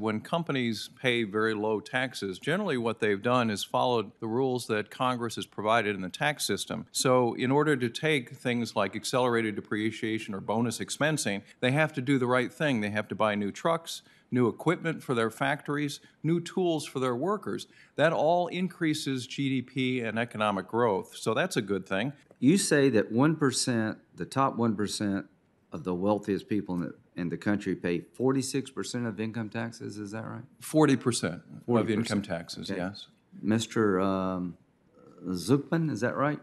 When companies pay very low taxes, generally what they've done is followed the rules that Congress has provided in the tax system. So, in order to take things like accelerated depreciation or bonus expensing, they have to do the right thing. They have to buy new trucks, new equipment for their factories, new tools for their workers. That all increases GDP and economic growth. So, that's a good thing. You say that 1%, the top 1% of the wealthiest people in the, in the country pay 46% of income taxes, is that right? 40% of 40%. income taxes, Okay. yes. Mr. um, Zucman, is that right?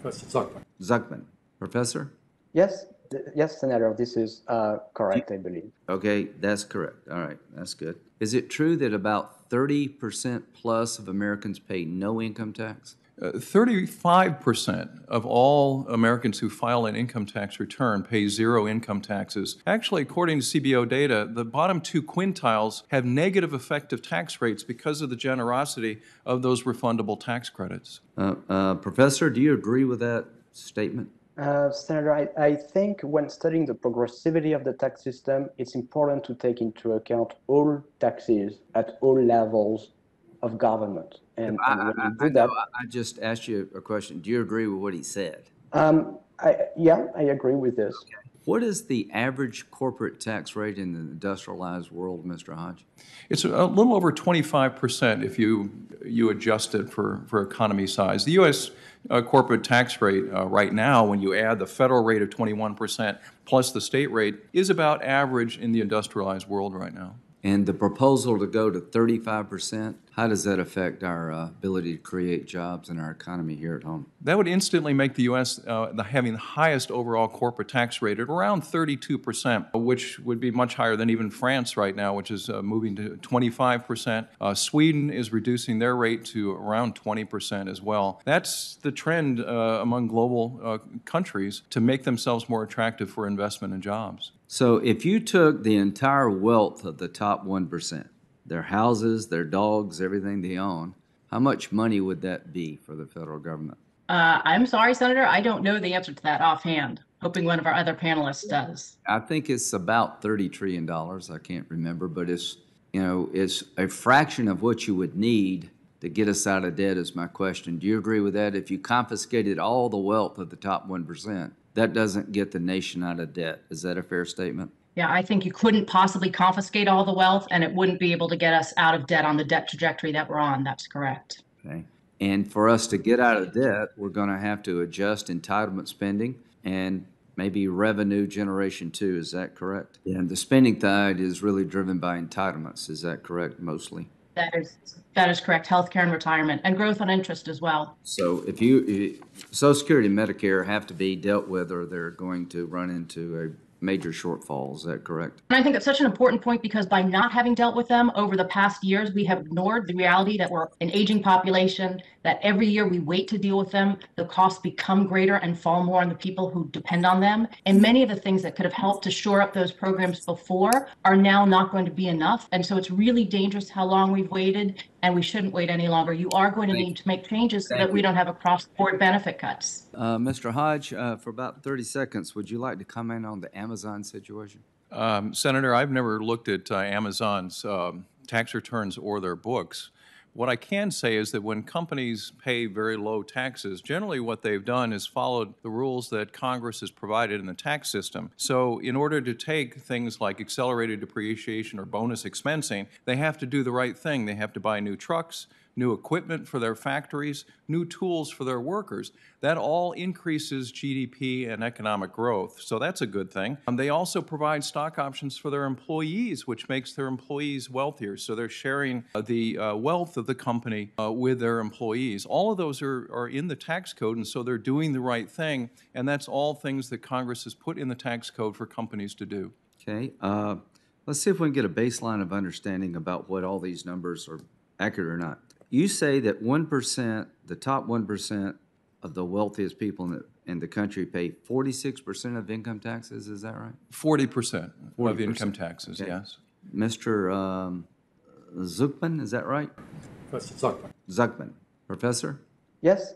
Professor Zucman. Zucman, Professor? Yes, th- yes, Senator, this is uh, correct, I believe. Okay, that's correct. All right, that's good. Is it true that about 30% plus of Americans pay no income tax? Uh, 35% of all Americans who file an income tax return pay zero income taxes. Actually, according to CBO data, the bottom two quintiles have negative effective tax rates because of the generosity of those refundable tax credits. Uh, uh, Professor, do you agree with that statement? Uh, Senator, I, I think when studying the progressivity of the tax system, it's important to take into account all taxes at all levels of government. And, I, and when I- you I do that. I- I just asked you a question. Do you agree with what he said? um, I, yeah, I agree with this. What is the average corporate tax rate in the industrialized world, Mr. Hodge? It's a little over 25% if you, you adjust it for, for economy size. The U.S. uh, corporate tax rate uh, right now, when you add the federal rate of 21% plus the state rate, is about average in the industrialized world right now. And the proposal to go to 35%, how does that affect our uh, ability to create jobs in our economy here at home? That would instantly make the U.S. Uh, the, having the highest overall corporate tax rate at around 32%, which would be much higher than even France right now, which is uh, moving to 25%. Uh, Sweden is reducing their rate to around 20% as well. That's the trend uh, among global uh, countries to make themselves more attractive for investment and jobs. So if you took the entire wealth of the top 1%, their houses, their dogs, everything they own, how much money would that be for the federal government? Uh, I'm sorry, Senator, I don't know the answer to that offhand. Hoping one of our other panelists does. I think it's about thirty trillion dollars. I can't remember, but it's, you know, it's a fraction of what you would need to get us out of debt is my question. Do you agree with that? If you confiscated all the wealth of the top one percent, that doesn't get the nation out of debt. Is that a fair statement? Yeah, I think you couldn't possibly confiscate all the wealth and it wouldn't be able to get us out of debt on the debt trajectory that we're on. That's correct. Okay. And for us to get out of debt, we're going to have to adjust entitlement spending and maybe revenue generation too. Is that correct? Yeah. And the spending side is really driven by entitlements. Is that correct mostly? That is, that is correct. Healthcare and retirement and growth on interest as well. So if you, Social Security and Medicare have to be dealt with or they're going to run into a major shortfall, is that correct? And I think that's such an important point because by not having dealt with them over the past years, we have ignored the reality that we're an aging population, that every year we wait to deal with them, the costs become greater and fall more on the people who depend on them. And many of the things that could have helped to shore up those programs before are now not going to be enough. And so it's really dangerous how long we've waited, and we shouldn't wait any longer. You are going to Thank need to make changes so that we don't have across-the-board benefit cuts. Uh, Mr. Hodge, uh, for about 30 seconds, would you like to comment on the Amazon situation? Um, Senator, I've never looked at uh, Amazon's um, tax returns or their books. What I can say is that when companies pay very low taxes, generally what they've done is followed the rules that Congress has provided in the tax system. So, in order to take things like accelerated depreciation or bonus expensing, they have to do the right thing. They have to buy new trucks, new equipment for their factories, new tools for their workers. That all increases GDP and economic growth. So that's a good thing. Um, they also provide stock options for their employees, which makes their employees wealthier. So they're sharing uh, the uh, wealth of the company uh, with their employees. All of those are, are in the tax code, and so they're doing the right thing. And that's all things that Congress has put in the tax code for companies to do. Okay, uh, let's see if we can get a baseline of understanding about what all these numbers are accurate or not. You say that 1%, the top 1% of the wealthiest people in the, in the country pay 46% of income taxes, is that right? 40% of 40%. income taxes, Okay. yes. Mr. um, Zucman, is that right? Professor Zucman. Zucman, Professor? Yes,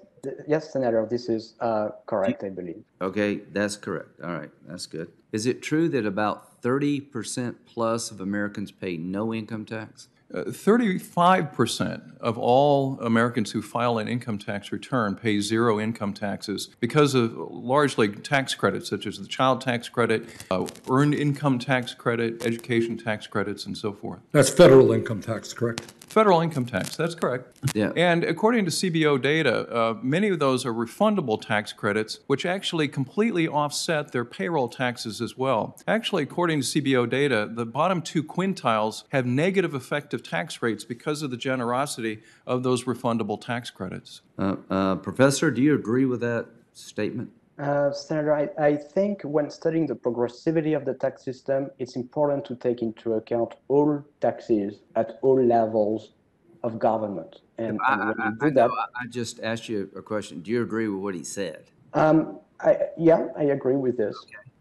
Yes, Senator, this is uh, correct, I believe. Okay, that's correct. All right, that's good. Is it true that about thirty percent plus of Americans pay no income tax? Uh, 35% of all Americans who file an income tax return pay zero income taxes because of largely tax credits such as the child tax credit, uh, earned income tax credit, education tax credits, and so forth. That's federal income tax, correct? Federal income tax, that's correct. Yeah. And according to CBO data, uh, many of those are refundable tax credits, which actually completely offset their payroll taxes as well. Actually, according to CBO data, the bottom two quintiles have negative effective tax rates because of the generosity of those refundable tax credits. Uh, uh, Professor, do you agree with that statement? Uh, Senator, I, I think when studying the progressivity of the tax system, it's important to take into account all taxes at all levels of government. And, I, and when I- you I do that, I- I just asked you a question. Do you agree with what he said? um, I, yeah, I agree with this.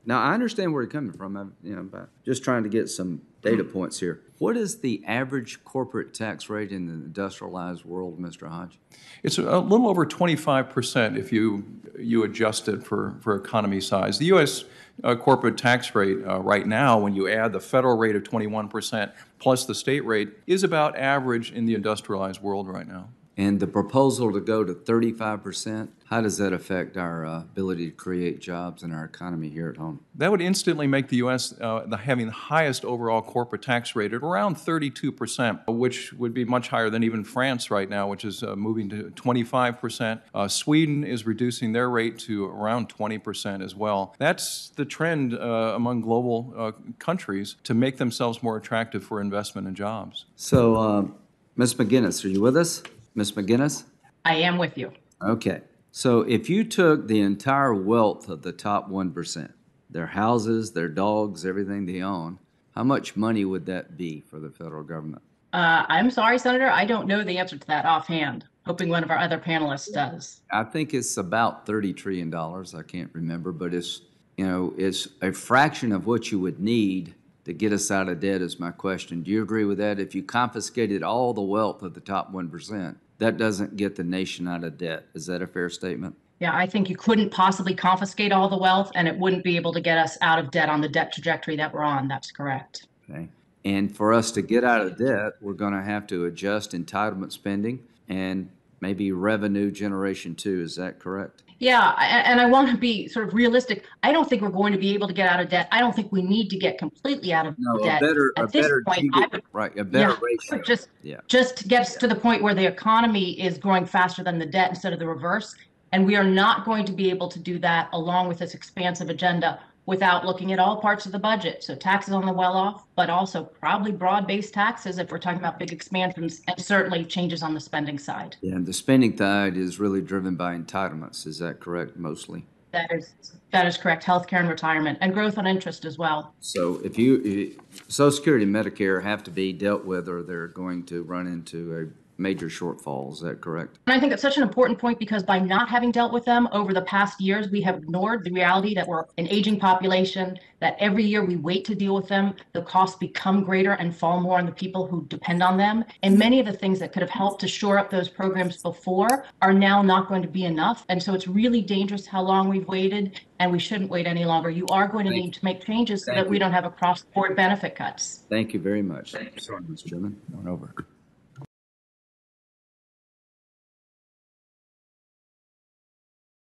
Now, I understand where you're coming from. I'm, you know, just trying to get some data points here. What is the average corporate tax rate in the industrialized world, Mr. Hodge? It's a little over 25% if you, you adjust it for, for economy size. The U.S. uh, corporate tax rate uh, right now, when you add the federal rate of 21% plus the state rate, is about average in the industrialized world right now. And the proposal to go to thirty-five percent, how does that affect our uh, ability to create jobs in our economy here at home? That would instantly make the U.S. Uh, the, having the highest overall corporate tax rate at around 32%, which would be much higher than even France right now, which is uh, moving to 25%. Uh, Sweden is reducing their rate to around 20% as well. That's the trend uh, among global uh, countries to make themselves more attractive for investment and jobs. So, uh, Ms. MacGuineas, are you with us? Ms. MacGuineas? I am with you. Okay, so if you took the entire wealth of the top one percent, their houses, their dogs, everything they own, how much money would that be for the federal government? Uh, I'm sorry, Senator, I don't know the answer to that offhand. Hoping one of our other panelists does. I think it's about thirty trillion dollars. I can't remember, but it's, you know, it's a fraction of what you would need to get us out of debt is my question. Do you agree with that? If you confiscated all the wealth of the top one percent, that doesn't get the nation out of debt. Is that a fair statement? Yeah, I think you couldn't possibly confiscate all the wealth and it wouldn't be able to get us out of debt on the debt trajectory that we're on. That's correct. Okay. And for us to get out of debt, we're going to have to adjust entitlement spending and maybe revenue generation too. Is that correct? Yeah, and I want to be sort of realistic. I don't think we're going to be able to get out of debt. I don't think we need to get completely out of No, a debt. better, a At this better, point, would right, a better Yeah, ratio. just Yeah. just to get us to the point where the economy is growing faster than the debt instead of the reverse. And we are not going to be able to do that along with this expansive agenda without looking at all parts of the budget. So taxes on the well-off, but also probably broad-based taxes if we're talking about big expansions and certainly changes on the spending side. Yeah, and the spending side is really driven by entitlements. Is that correct mostly? That is that is correct. Healthcare and retirement and growth on interest as well. So if you, Social Security and Medicare have to be dealt with or they're going to run into a major shortfall. Is that correct? And I think it's such an important point because by not having dealt with them over the past years, we have ignored the reality that we're an aging population, that every year we wait to deal with them, the costs become greater and fall more on the people who depend on them. And many of the things that could have helped to shore up those programs before are now not going to be enough. And so it's really dangerous how long we've waited, and we shouldn't wait any longer. You are going to Thank need to make changes so Thank that we don't have across-the-board benefit cuts. Thank you very much. Sorry, Mr. Chairman, went over.